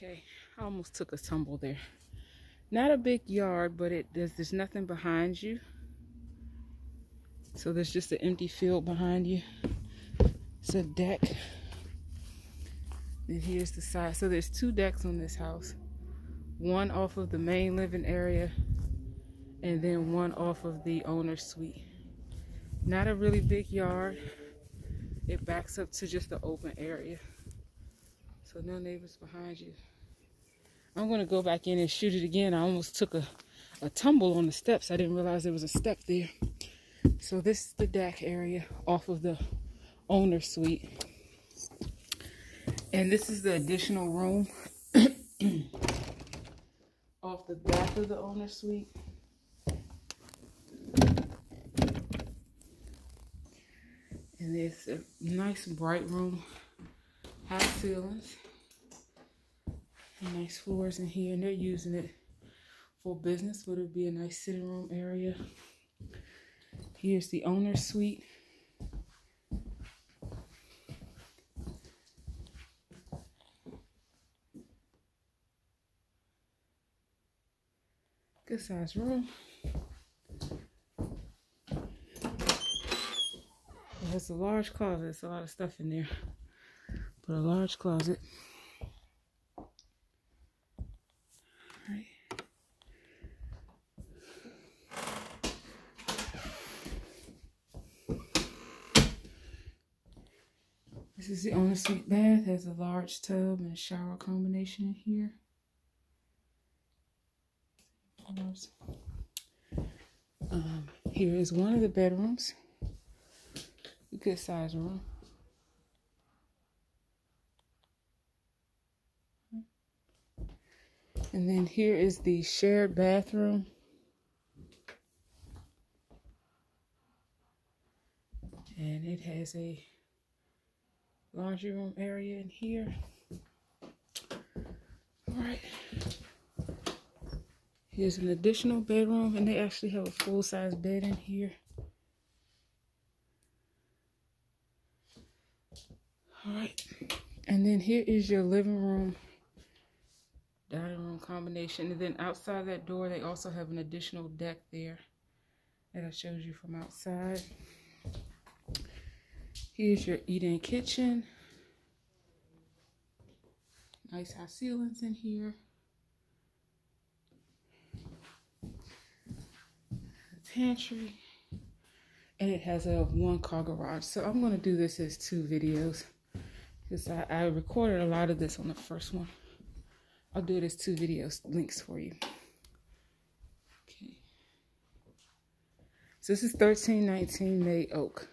Okay, I almost took a tumble there. Not a big yard, but it there's, there's nothing behind you. So there's just an empty field behind you. It's a deck. And here's the side. So there's two decks on this house. One off of the main living area and then one off of the owner's suite. Not a really big yard. It backs up to just the open area. So no neighbors behind you. I'm gonna go back in and shoot it again. I almost took a, a tumble on the steps. I didn't realize there was a step there. So this is the deck area off of the owner suite. And this is the additional room off the back of the owner suite. And there's a nice bright room, high ceilings. Nice floors in here, and they're using it for business, but it'll be a nice sitting room area. Here's the owner's suite. Good size room. It has a large closet. It's a lot of stuff in there, but a large closet. This is the only suite bath. Has a large tub and shower combination in here. Um, here is one of the bedrooms. A good size room. And then here is the shared bathroom. And it has a laundry room area in here. All right. Here's an additional bedroom, and they actually have a full-size bed in here. All right. And then here is your living room, dining room combination. And then outside that door, they also have an additional deck there that I showed you from outside. Here's your eat-in kitchen. Nice high ceilings in here. Pantry. And it has a one car garage. So I'm going to do this as two videos. Because I, I recorded a lot of this on the first one. I'll do it as two videos links for you. Okay. So this is 1319 May Oak.